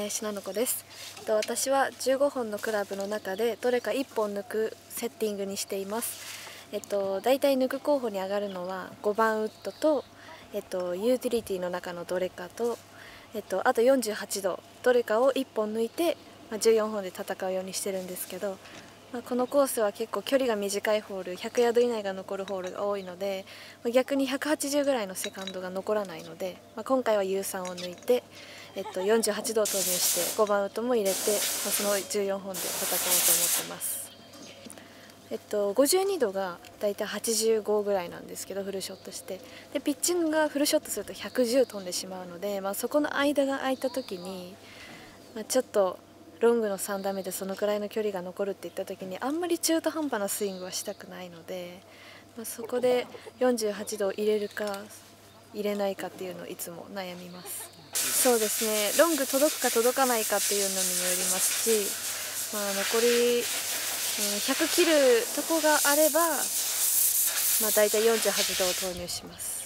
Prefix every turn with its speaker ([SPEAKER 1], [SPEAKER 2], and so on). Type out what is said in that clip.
[SPEAKER 1] 林菜々子です。私は15本のクラブの中でどれか1本抜くセッティングにしています。えっと大体抜く候補に上がるのは5番ウッドとえっとユーティリティの中のどれかとえっとあと48度どれかを1本抜いてま14本で戦うようにしてるんですけどまあ、このコースは結構距離が短いホール100ヤード以内が残るホールが多いので、まあ、逆に180ぐらいのセカンドが残らないので、まあ、今回は U3 を抜いて、えっと、48度を投入して5番ウッドも入れて、まあ、その14本で戦おうと思ってます。えっと、52度がだいたい85ぐらいなんですけどフルショットしてでピッチングがフルショットすると110飛んでしまうので、まあ、そこの間が空いた時に、まあ、ちょっとロングの3打目でそのくらいの距離が残るっていった時にあんまり中途半端なスイングはしたくないので、まあ、そこで48度入れるか入れないかっていうのをいつも悩みます。そうですね。ロング届くか届かないかっていうのにもよりますし、まあ、残り、100切るとこがあれば、まあ、大体48度を投入します。